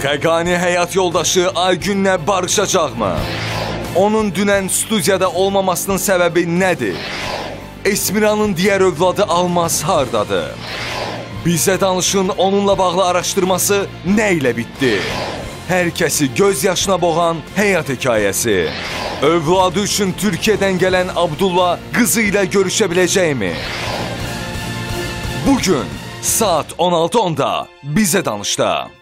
Xəqani həyat yoldaşı Aygünlə barışacaqmı? Onun dünən studiyada olmamasının səbəbi nədir? Esmiranın digər övladı Almaz hardadır? Bizə danışın onunla bağlı araşdırması nə ilə bitdi? Hər kəsi göz yaşına boğan həyat hekayəsi. Övladı üçün Türkiyədən gələn Abdullah qızı ilə görüşə biləcəkmi? Bugün saat 16:10-da bizə danışda.